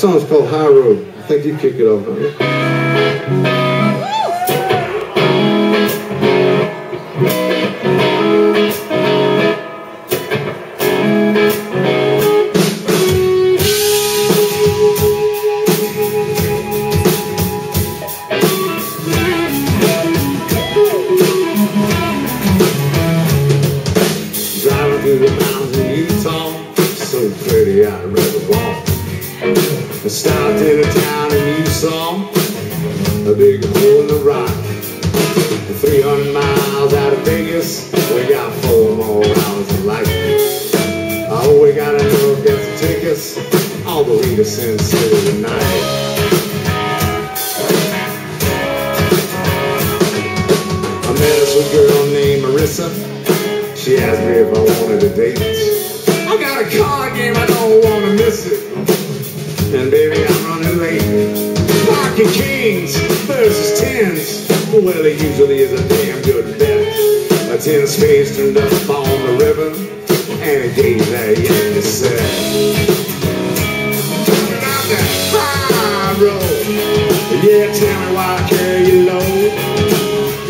song's called High Road. I think you kick it off? Driving through the mountains in Utah, so pretty I'd rather walk. Stopped in a town in Utah, a big hole in the rock. 300 miles out of Vegas, we got four more hours of life. All we gotta know if that's to take us all the way to Sin City tonight. I met a sweet girl named Marissa. She asked me if I wanted a date. I got a card game, I don't wanna miss it. And baby, I'm running late. Pocket kings versus tens. Well, it usually is a damn good bet. A ten spades turned up on the river, and a gave that Yankee set. Out that high road. Yeah, tell me why I carry you low.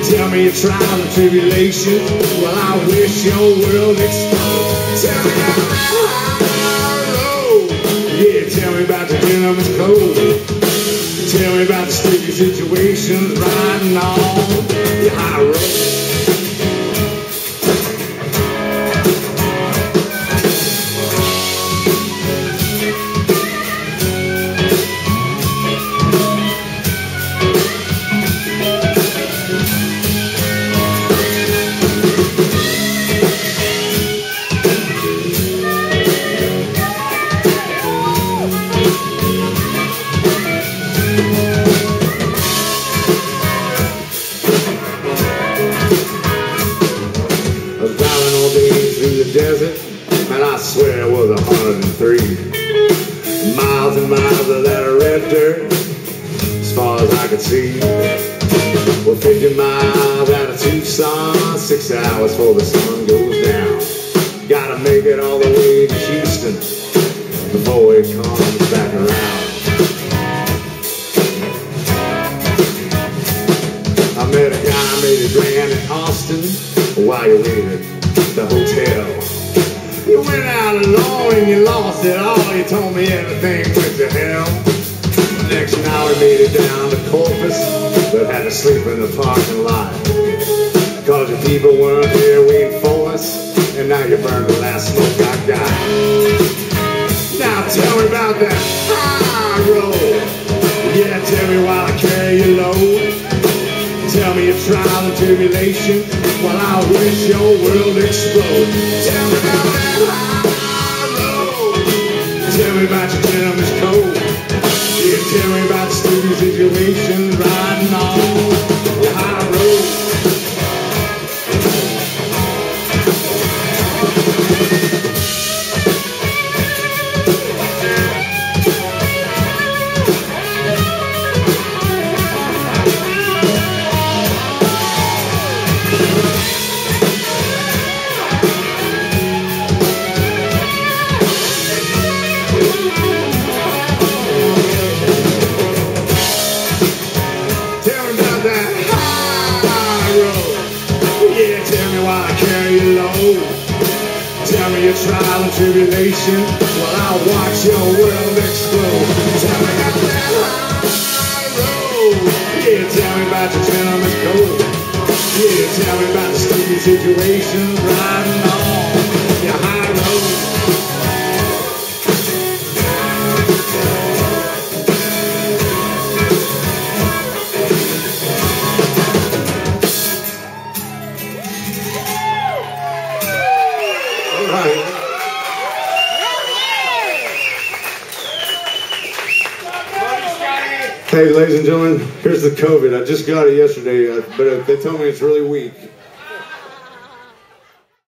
Tell me your trials and tribulations. Well, I wish your world exploded. Tell me about code. Tell me about the sticky situations riding on and I swear it was 103 miles and miles of that red dirt, as far as I could see. Well, 50 miles out of Tucson, six hours before the sun goes down. Gotta make it all the way to Houston before it comes back around. I met a guy made a grand in Austin while you waited the hotel. Alone and you lost it all. You told me everything went to hell. Next night we made it down to Corpus, but had to sleep in the parking lot. Cause your people weren't there waiting for us, and now you burned the last smoke I got. Now tell me about that high road. Yeah, tell me why I carry you low. Tell me your trial and tribulation. Well, I wish your world explode. Tell me about that high. Me your trial and tribulation. While I'll watch your world explode. Tell me about that high road. Yeah, tell me about your gentleman's code. Yeah, tell me about the stupid situations riding on Hey, ladies and gentlemen, here's the COVID. I just got it yesterday, uh, but uh, they tell me it's really weak.